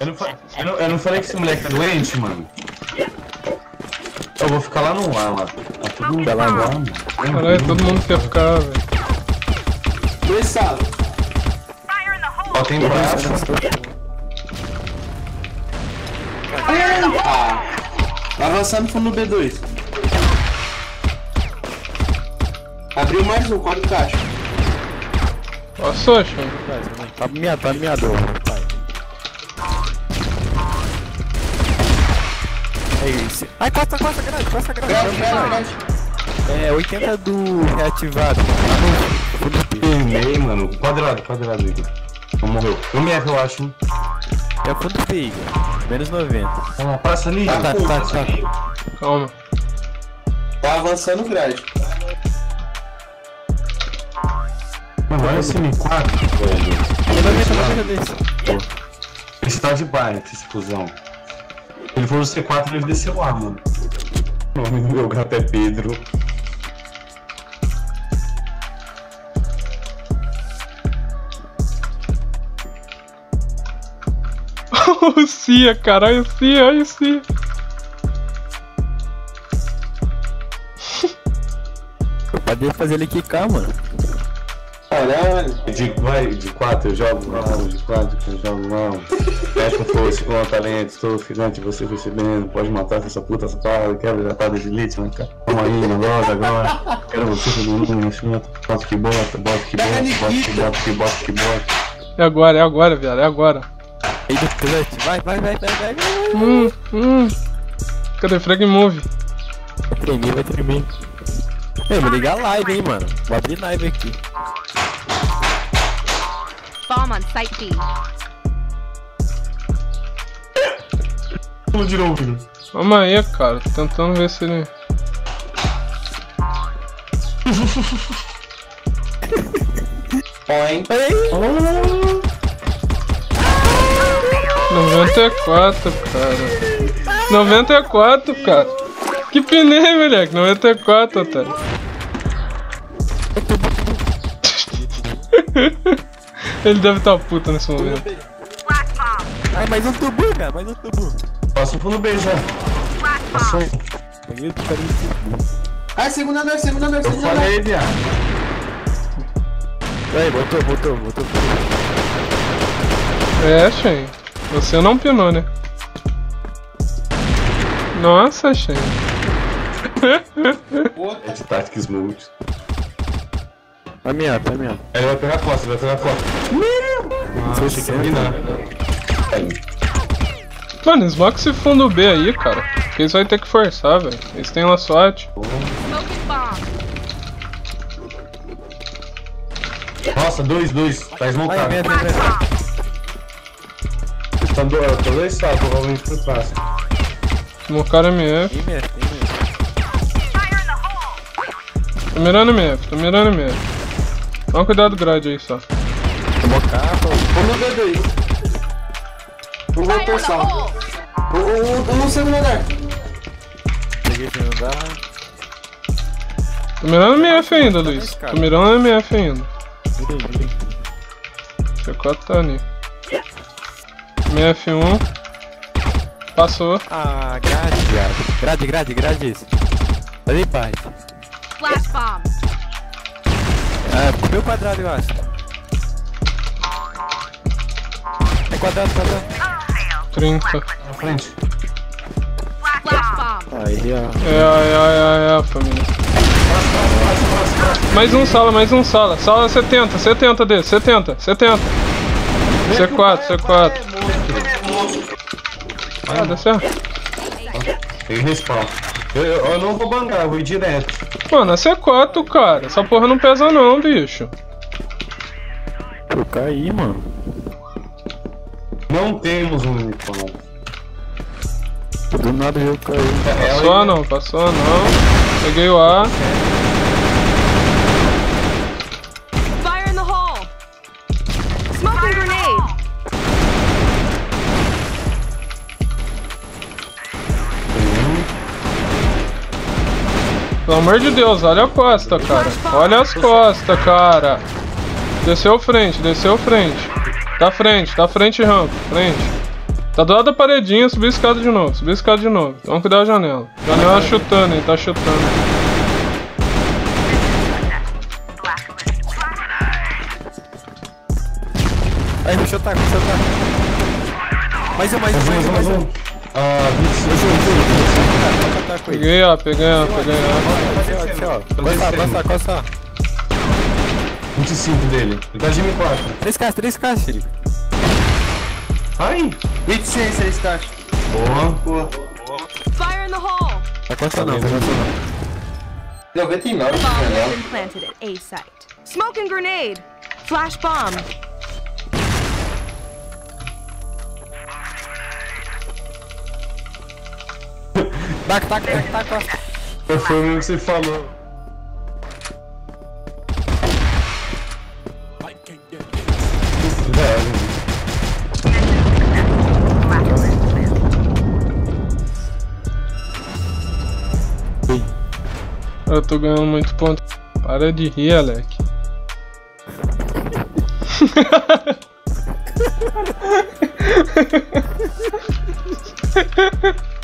eu, não, eu, não, eu não falei que esse moleque é doente, mano. Eu vou ficar lá no ar, lá. Tá todo mundo lá, lá, mano. Caralho, todo mundo quer ficar, velho. Dois salas. Ó, tem braço. Ah, tá avançando fundo no B2. Abriu mais um, quatro caixas. Passou, Xan. Tá miado, tá miado. É isso. Ai, costa, costa, grande, costa, grande. Grande, grande, grande. É, 80 do reativado. Firmei, mano. Quadrado, quadrado, Igor. Não morreu. Um F, eu acho. hein? É fundo B, Igor. Menos 90. Ó, passa ali. Tá, tá, tá, tá. Calma. Tá avançando grande. Mano, olha esse M4, velho. Esse tá de bike, esse fusão. Ele foi no C4 e ele desceu lá, mano. O nome do meu gato é Pedro. o Cia, caralho, o Cia, olha o Cia. Eu poderia fazer ele quicar, mano. Caralho. De, vai, de 4 eu jogo mal, de 4 eu jogo mal. Fecha com força, com talento, estou ofegante, você recebendo. Pode matar essa puta, essa parada, quebra da parada de elite, né, cara? Vamos aí, negócio agora. Quero você todo mundo nesse momento. Bota que bota, bota que bota, bota que bota, que bota, que bota. É agora, é agora, viado, é agora. Aí do clutch. Vai, vai, vai, vai, vai. vai. Hum, hum. Cadê Frag Move? Vai tremer, vai tremer. Ei, vou ligar a live, hein, mano. Vou abrir live aqui. On site B. Vamos de novo, filho. Calma aí, cara. Tô tentando ver se ele. Põe. Olha aí. 94, cara. 94, cara. Que penei, moleque. 94, otário. Ele deve estar puto nesse momento. Ai, mais um tubu, cara. Mais um tubu. Passa pro no B já. Passou. Carinho de tubu. Ai, segunda andar, segunda andar, Eu segunda andar. falei, viado. Aí, botou, botou, botou. É, Shen. Você não pinou, né? Nossa, Shen. Esse Tactics Mode. Vai miado, vai miado. Ele vai pegar a costa, vai pegar a costa. Ah, achei que ia minar. Mano, esmaga esse fundo B aí, cara. Porque eles vão ter que forçar, velho. Eles têm uma bomb. Nossa, dois, dois. Tá Vai, esmocado. vem, vem, vem. Tá do- tá dois sacos, provavelmente por trás. Smocaram MF. Tem mesmo. Tô mirando MF, tô mirando MF. Toma cuidado grade aí só. Tomou capa. Um no B2. Um voltou só. Um, no segundo andar. Peguei pra andar. Tô mirando MF ainda, Luiz. Tô mirando MF ainda. Mirei, mirei. C4 tá ali. MF1. Passou. Ah, grade. Grade, grade, grade isso. Ali, pai. Flash bomb. Ah, comeu quadrado, eu acho. É quadrado, quadrado. 30. Na frente. Aí, ó. É, é, é, é, é, família. Mais um sala, mais um sala. Sala 70, 70 dele, 70, 70. C4, C4. Ah, deu certo. Tem respawn. Eu, eu, eu não vou bangar, eu vou ir direto. Mano, é C4, cara. Essa porra não pesa não, bicho. Eu caí, mano. Não temos um uniforme. Do nada eu caí. Passou não, passou não. Peguei o A. amor de Deus, olha a costa, cara. Olha as costas, cara. Desceu frente, desceu frente. Tá frente, tá frente rampa, frente. Tá do lado da paredinha, subiu a escada de novo, subiu a escada de novo. Vamos cuidar da janela. Janela chutando, ele tá chutando. Aí, tacar, deixa eu tacar. Mais um, mais um, mais um, mais um. Ah, 25. Taca ele. Peguei, ó, peguei, ó, peguei, ó. Aqui, ó. Costa, costa, costa. 25 dele. Ele tá de M4. 3K, 3K, Felipe. Ai! 26, 6 caixas. Boa. Boa. Fire in the hole! Tá costa não, tá costa não. 99 de Bomb has janela. been planted at A site. Smoking grenade! Flash bomb! Taca, taca, taca, taca, costa. Foi o mesmo que você falou. Eu tô ganhando muito ponto. Para de rir, Alec.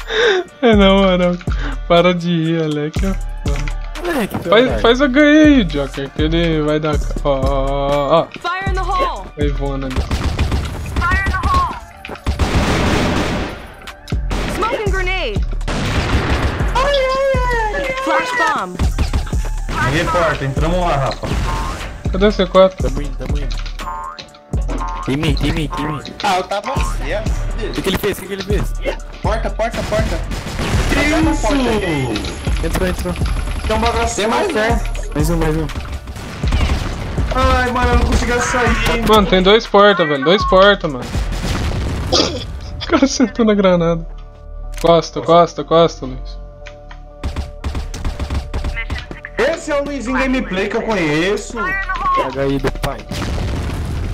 é não, mano. Para de rir, Alec. ó. Moleque, Faz, faz a ganha aí, Joker, que ele vai dar. Ó, ó, ó. Fire in the hole! Vai voando ali. Fire in the hole! Smoking grenade! Flash bomb! Reporta, entramos lá, Rafa. Cadê o C4? Tamo indo, tamo indo. Time, time, time. Ah, eu tava certo. O que, que ele fez? O que, que ele fez? Porta, porta, porta. Isso! Entrou, entrou. Tem um bagaceiro mais perto. Mais um, mais um. Ai, mano, eu não conseguia sair. Mano, tem dois porta, velho. Dois porta, mano. O cara sentou na granada. Costa, costa, costa, Luiz. Esse é o Luizinho Gameplay que eu conheço. Pega aí do pai.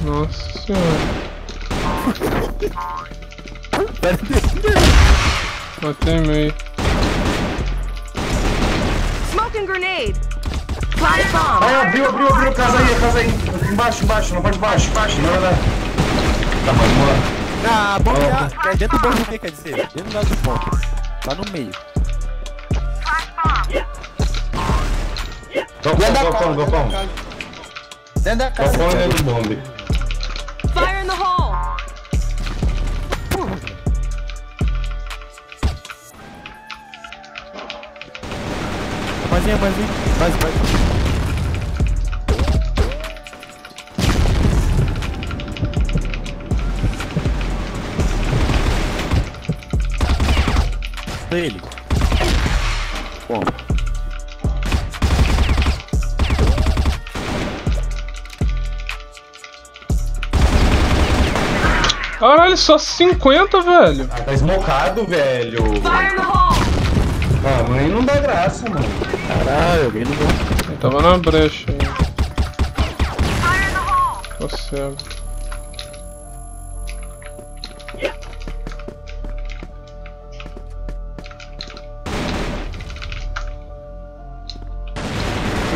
Nossa. Matei meio. Smoking grenade! Flash bomb! Ai, abriu, abriu, abriu. Casa aí, casa aí. Embaixo, embaixo, não pode baixo, baixo. Não, não. Tá, mas bora. Ah, bom, já. É dentro do que quer dizer? Dentro do lado do ponto. Lá no meio. Galpão, galpão, galpão. Dentro da casa. Galpão é do bombe. Mais um, mais um. Mais, mais. Ele. Bom. Caralho, só 50, velho. Ah, tá esmocado, velho. Fire in the hole! Ah, mas aí não dá graça, mano. Caralho, alguém não gosta. Tava na brecha. Tô cego.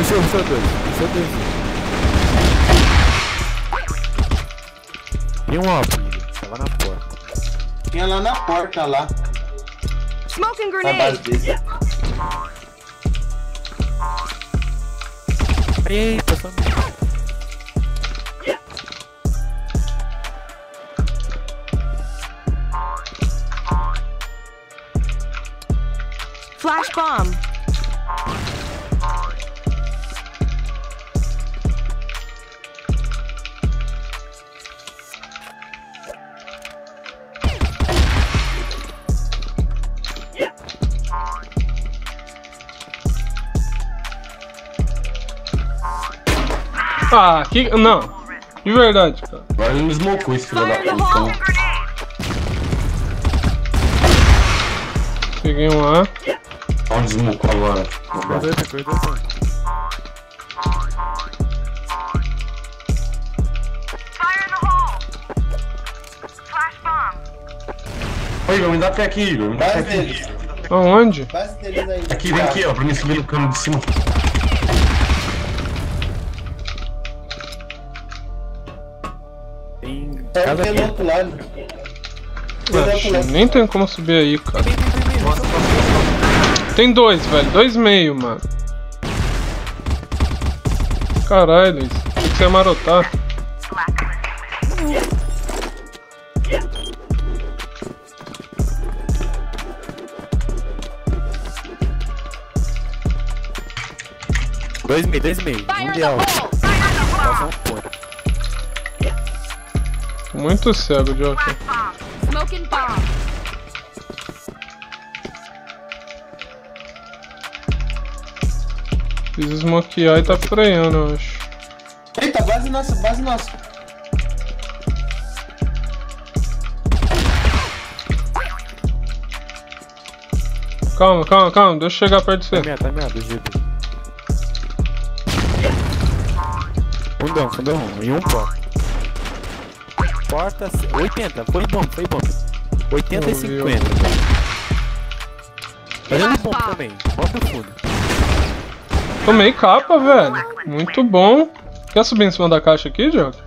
Isso é dois. Puxou dois. Tem um óbvio. Tava na porta. Tinha lá na porta, lá. Smoking grenade! 48 or something. Flash bomb. Ah, que. Não. De verdade, cara. Agora ele me esmocou esse filho da puta. hole! Peguei um A. Onde esmocou agora? Flash bomb! Ô, Igor, me dá até aqui, Igor. Me dá até aqui. Aonde? Aqui, vem aqui, ó, pra mim subir no cano de cima. Tem É casa pelo outro lado. Pelo outro Acho, lado. nem tem como subir aí, cara. Tem dois, velho. Dois meio, mano. Caralho, Luiz. Tem que você marotar. Dois e meio, dois e meio. Mundial. Muito cego, Joker. Fiz smokear e tá freando, eu acho. Eita, base nossa, base nossa. Calma, calma, calma. Deixa eu chegar perto de Tá você. meado, tá meado, Gido. Fundão, fundão. E um porta. Porta 80. Foi bom, foi bom. 80 e Não viu. 50. Fazendo bom também. Bota o fundo. Tomei capa, velho. Muito bom. Quer subir em cima da caixa aqui, Joker?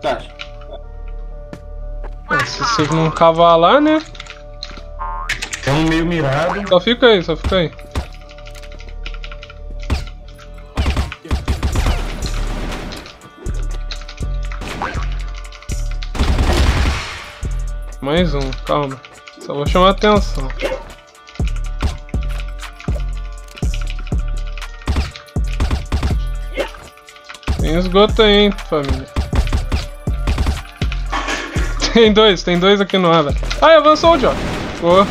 Caixa. Ah, se você não cavalar, né? Tem um meio mirado. Só fica aí, só fica aí. Mais um, calma. Só vou chamar atenção. Tem esgoto aí, hein, família. Tem dois, tem dois aqui no ar, velho. Ah, avançou Jock. Boa.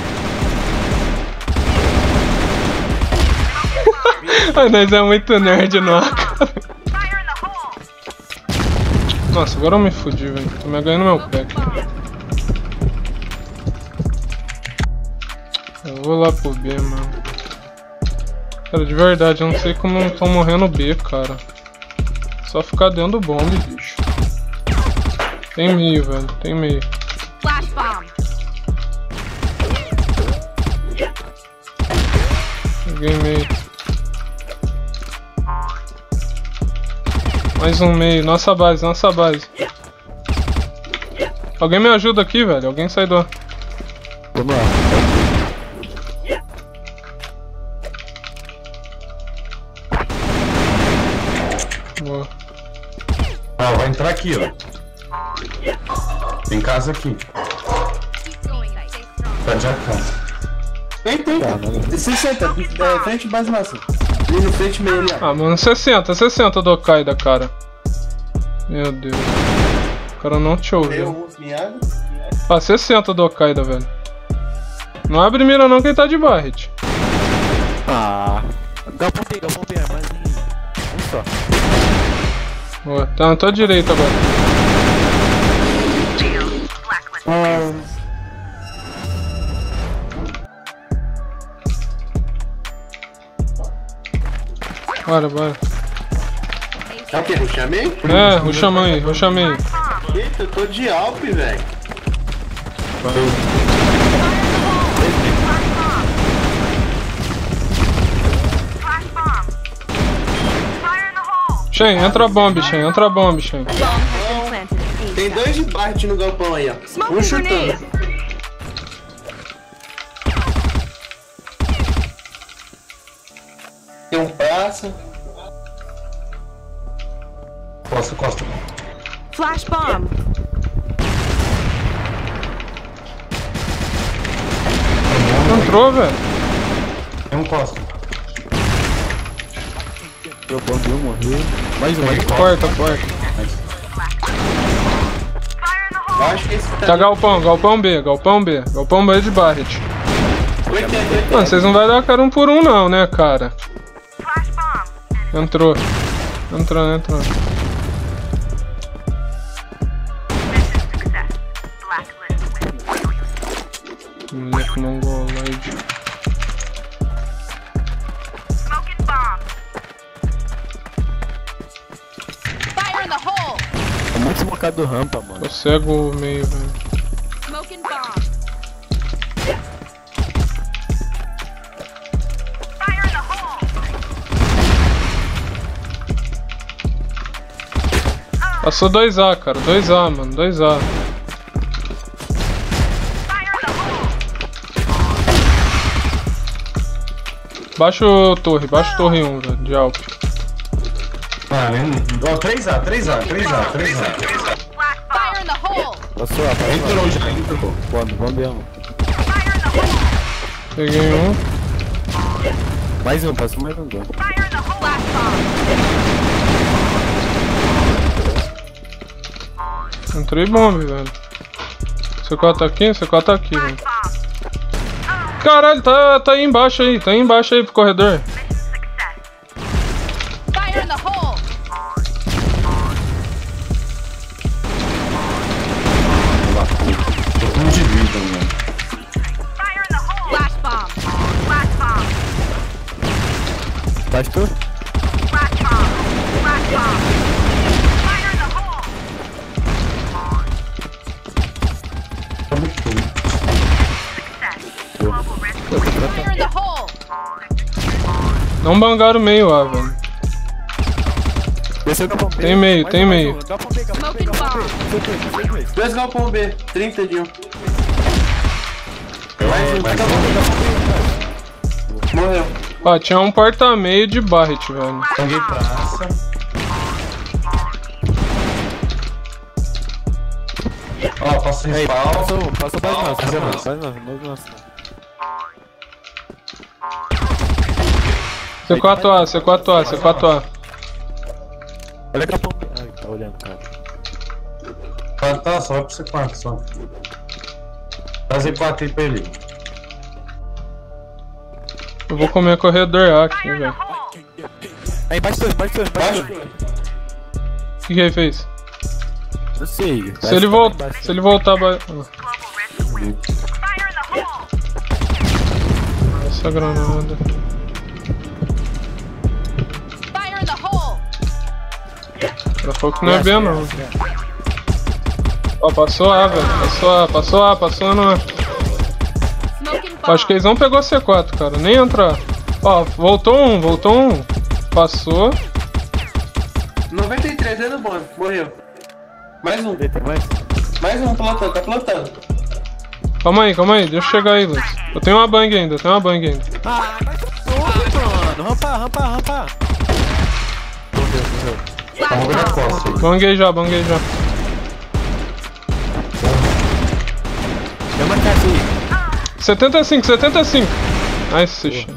Ai, nós é muito nerd no ar, cara. Nossa, agora eu me fudi, velho. Tô me ganhando meu pé. Eu vou lá pro B, mano. Cara, de verdade, eu não sei como eu tô morrendo B, cara. Só ficar dentro do bombe, bicho. Tem meio, velho. Tem meio. Flash bomb. Peguei meio. Mais um meio. Nossa base, nossa base. Alguém me ajuda aqui, velho. Alguém sai do. Vamos Ó, vai entrar aqui, ó. Tem casa aqui. Tá já cá. Tem, tem. Tá, mano. 60, é, frente base nossa. Ali no frente meio ali, ó. Ah, mano, 60, 60 do Okaida, cara. Meu Deus. O cara não te ouviu. Ah, 60 do Okaida, velho. Não abre mira não que ele tá de Barret. Ah. Galpão B, galpão B, mas um só. Boa. Tá na tua direita agora. Ah, Bora, bora. é o que? Chamei? É, o chamei aí, o aí. Eita, eu tô de Alp, velho. Shen, entra a bomba, Shen, entra a bomba, Shen. Tem dois de Bart no galpão aí, ó. Um chutando. Tem um praça. Costa, costa. Flash bomb. Entrou, velho. Tem um costa. Deu bom, deu, morreu. Mais um, mais um. Porta, porta. Eu acho que esse Tá tá. galpão, galpão B, galpão B. Galpão B de Barret. 80, 80. Mano, vocês não vai dar cara um por um não, né, cara? Entrou. Entrou, entrou. Mission success. Blacklist win. Moleque mongoloide. Smocado do rampa, mano. Tô cego o meio, velho. Hole. Passou 2A, cara. 2A, mano. 2A. Fire in the hole! Baixa o torre. Baixa o torre 1, velho. De alto. Mano, ó, 3A, 3A, 3A, 3A. Flash bomb! Fire in the hole! Passou, passou. Entrou já, entrou. Bombe, bombeamos. Peguei um. Mais um, passou mais um. dois. Fire in the hole! Flash bomb! Entrei bombe, velho. C4 tá aqui, C4 tá aqui, velho. Caralho, tá, tá aí embaixo aí. Tá aí embaixo aí pro corredor. Não bangaram o meio A, velho. Desceu o galpão B. Tem meio, tem meio. Galpão B, galpão B, Smoking galpão B. bomb. Desceu dois, galpão B, 30 de um. Morreu. Ó, tinha um porta-meio de Barret, velho. Peguei praça. Ó, passo Aí, em pau. passou, passou mais Pau, nosso, passou mais C4A, C4A, C4A. Olha galpão B. Ai, tá olhando, cara. Tá, tá, só vai pro C4, só. Fazer 4 aí pra ele. Eu vou comer corredor A aqui, velho. Aí, bate dois, bate dois, bate dois. O que, que ele fez? Não sei. Se ele, volta, se ele voltar, ba... ah, Global Pra pouco não é B, não. Ó, passou A, velho. Passou A, passou A, passou no A. Acho que eles não pegou C4, cara. Nem entrar. Ó, voltou um, voltou um. Passou. 93 dentro do bonde. Morreu. Mais um. Mais? Mais um plantando, tá plantando. Calma aí, calma aí. Deixa eu chegar aí, Luiz. Eu tenho uma bang ainda, eu tenho uma bang ainda. Ah, mas mano. Rampa, rampa, rampa. Morreu, morreu. Tá Flash roubando a bomb! costa aí. Banguei já, banguei já. Tem uma caixa aí. 75, 75. Nice, xixi.